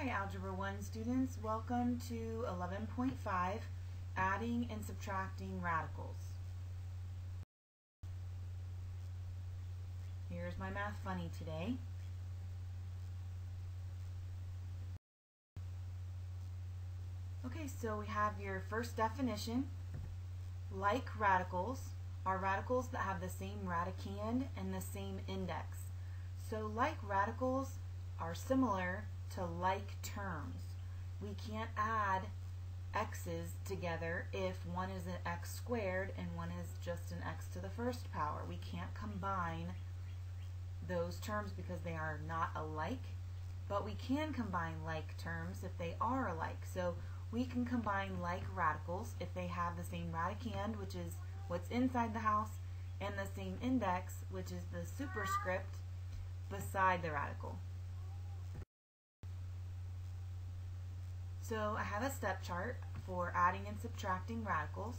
Hi Algebra 1 students, welcome to 11.5, Adding and Subtracting Radicals. Here's my Math Funny today. Okay, so we have your first definition. Like radicals are radicals that have the same radicand and the same index. So like radicals are similar to like terms. We can't add x's together if one is an x squared and one is just an x to the first power. We can't combine those terms because they are not alike, but we can combine like terms if they are alike. So we can combine like radicals if they have the same radicand, which is what's inside the house, and the same index, which is the superscript beside the radical. So I have a step chart for adding and subtracting radicals.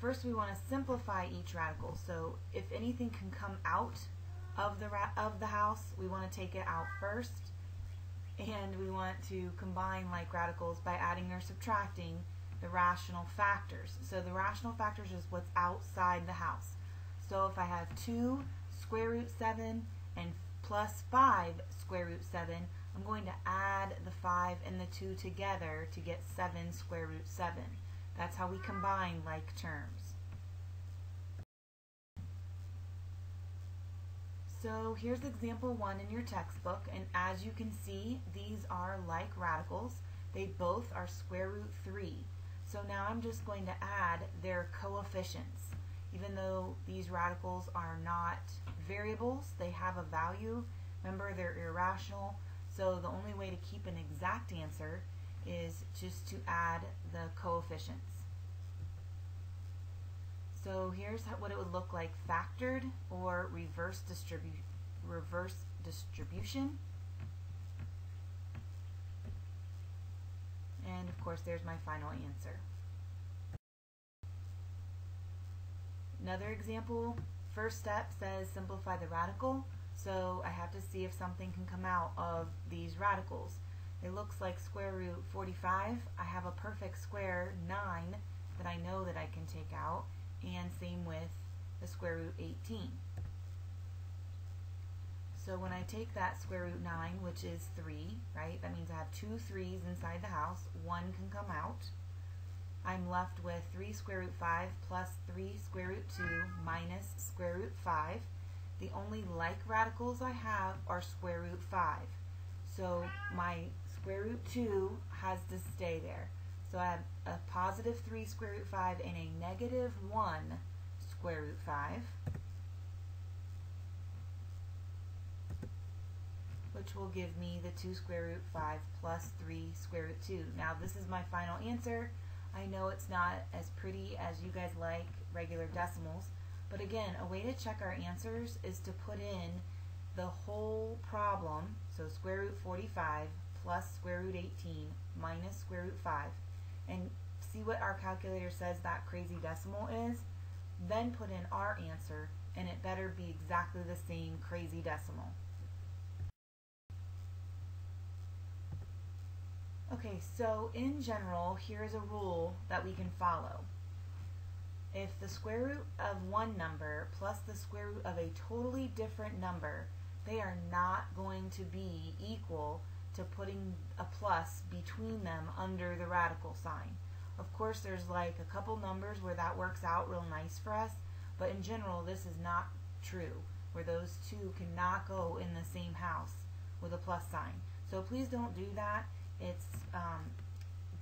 First we want to simplify each radical. So if anything can come out of the of the house, we want to take it out first. And we want to combine like radicals by adding or subtracting the rational factors. So the rational factors is what's outside the house. So if I have 2 square root 7 and plus 5 square root 7, I'm going to add the 5 and the 2 together to get 7 square root 7. That's how we combine like terms. So here's example 1 in your textbook, and as you can see, these are like radicals. They both are square root 3. So now I'm just going to add their coefficients. Even though these radicals are not variables, they have a value. Remember, they're irrational, so the only way to keep an exact answer is just to add the coefficients. So here's what it would look like factored or reverse, distribu reverse distribution. And of course there's my final answer. Another example, first step says simplify the radical. So I have to see if something can come out of these radicals. It looks like square root 45. I have a perfect square 9 that I know that I can take out and same with the square root 18. So when I take that square root 9, which is 3, right, that means I have two 3's inside the house, one can come out. I'm left with 3 square root 5 plus 3 square root 2 minus square root 5. The only like radicals I have are square root 5. So my square root 2 has to stay there. So I have a positive 3 square root 5 and a negative 1 square root 5. which will give me the 2 square root 5 plus 3 square root 2. Now this is my final answer. I know it's not as pretty as you guys like regular decimals, but again, a way to check our answers is to put in the whole problem, so square root 45 plus square root 18 minus square root 5, and see what our calculator says that crazy decimal is, then put in our answer, and it better be exactly the same crazy decimal. Okay, so in general, here's a rule that we can follow. If the square root of one number plus the square root of a totally different number, they are not going to be equal to putting a plus between them under the radical sign. Of course, there's like a couple numbers where that works out real nice for us, but in general, this is not true, where those two cannot go in the same house with a plus sign. So please don't do that. It's um,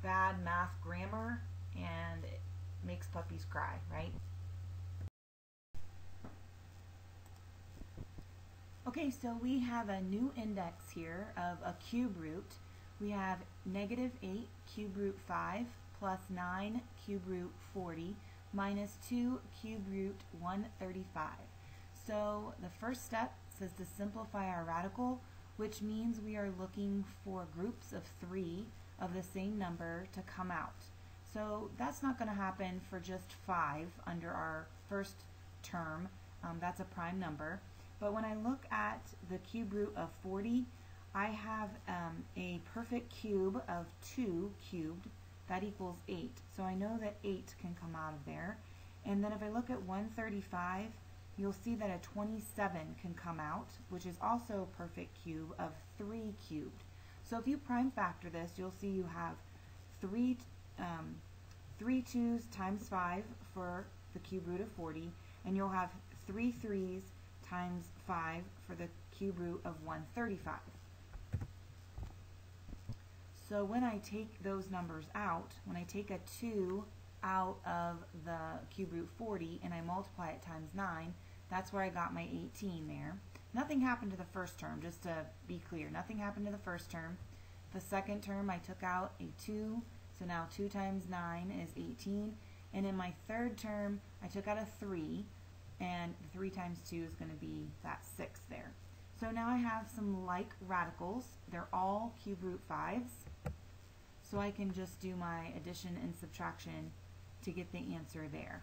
bad math grammar and it makes puppies cry, right? Okay, so we have a new index here of a cube root. We have negative 8 cube root 5 plus 9 cube root 40 minus 2 cube root 135. So the first step says to simplify our radical, which means we are looking for groups of 3 of the same number to come out. So that's not going to happen for just 5 under our first term. Um, that's a prime number. But when I look at the cube root of 40, I have um, a perfect cube of 2 cubed. That equals 8. So I know that 8 can come out of there. And then if I look at 135, you'll see that a 27 can come out, which is also a perfect cube of 3 cubed. So if you prime factor this, you'll see you have 3, um, three twos times 5 for the cube root of 40, and you'll have 3 threes times 5 for the cube root of 135. So when I take those numbers out, when I take a 2 out of the cube root 40 and I multiply it times 9, that's where I got my 18 there. Nothing happened to the first term, just to be clear. Nothing happened to the first term. The second term I took out a 2, so now 2 times 9 is 18. And in my third term, I took out a 3, and 3 times 2 is going to be that 6 there. So now I have some like radicals. They're all cube root 5s. So I can just do my addition and subtraction to get the answer there.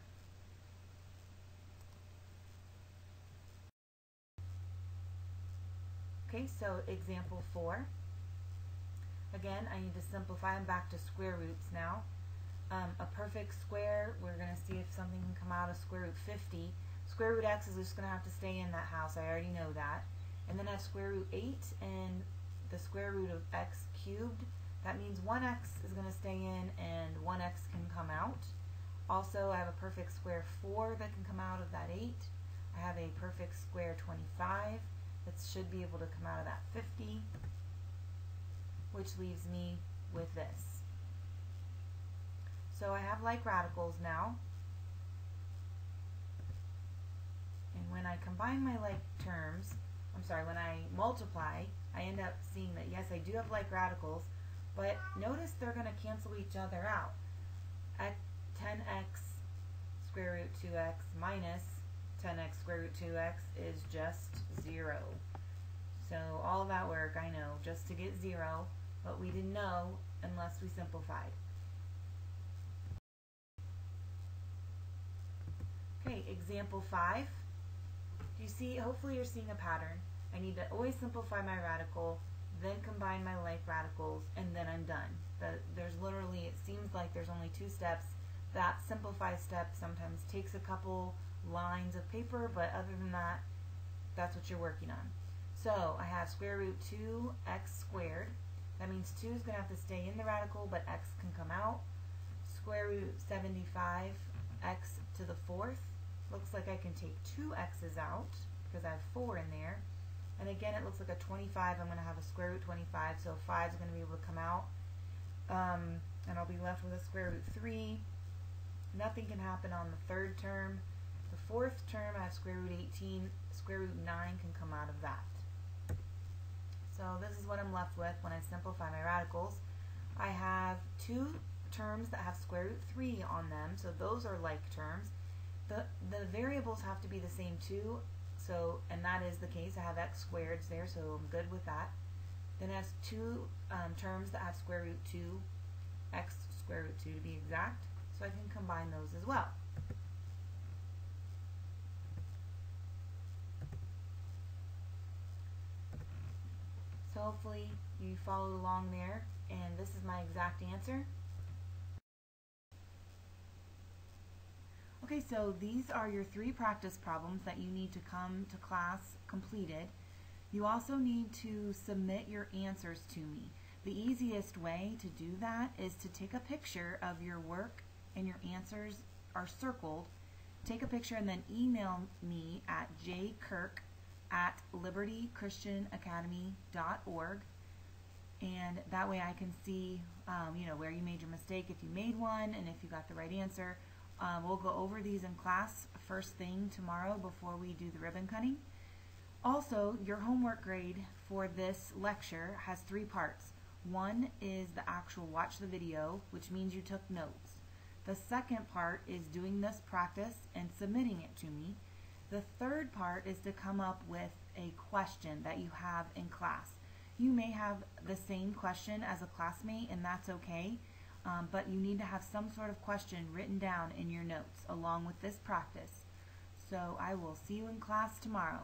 Okay, so example 4. Again, I need to simplify them back to square roots now. Um, a perfect square, we're going to see if something can come out of square root 50. Square root x is just going to have to stay in that house. I already know that. And then I have square root 8 and the square root of x cubed. That means 1x is going to stay in and 1x can come out. Also, I have a perfect square 4 that can come out of that 8. I have a perfect square 25 that should be able to come out of that 50, which leaves me with this. So I have like radicals now. And when I combine my like terms, I'm sorry, when I multiply, I end up seeing that yes, I do have like radicals, but notice they're going to cancel each other out. At 10x square root 2x minus 10x square root 2x is just 0. So all that work, I know, just to get 0, but we didn't know unless we simplified. Okay, example 5. Do you see, hopefully you're seeing a pattern. I need to always simplify my radical, then combine my like radicals, and then I'm done. The, there's literally, it seems like there's only two steps. That simplify step sometimes takes a couple lines of paper, but other than that, that's what you're working on. So I have square root 2x squared. That means 2 is going to have to stay in the radical, but x can come out. Square root 75x to the fourth. Looks like I can take two x's out because I have 4 in there. And again, it looks like a 25. I'm going to have a square root 25, so 5 is going to be able to come out. Um, and I'll be left with a square root 3. Nothing can happen on the third term. The fourth term, I have square root 18. Square root 9 can come out of that. So this is what I'm left with when I simplify my radicals. I have two terms that have square root 3 on them, so those are like terms. The, the variables have to be the same too, so, and that is the case. I have x squareds there, so I'm good with that. Then it has two um, terms that have square root 2, x square root 2 to be exact, so I can combine those as well. So hopefully you followed along there, and this is my exact answer. Okay, so these are your three practice problems that you need to come to class completed. You also need to submit your answers to me. The easiest way to do that is to take a picture of your work and your answers are circled. Take a picture and then email me at jkirk at libertychristianacademy.org and that way I can see um, you know where you made your mistake if you made one and if you got the right answer. Um, we'll go over these in class first thing tomorrow before we do the ribbon cutting. Also, your homework grade for this lecture has three parts. One is the actual watch the video, which means you took notes. The second part is doing this practice and submitting it to me. The third part is to come up with a question that you have in class. You may have the same question as a classmate and that's okay um, but you need to have some sort of question written down in your notes along with this practice. So I will see you in class tomorrow.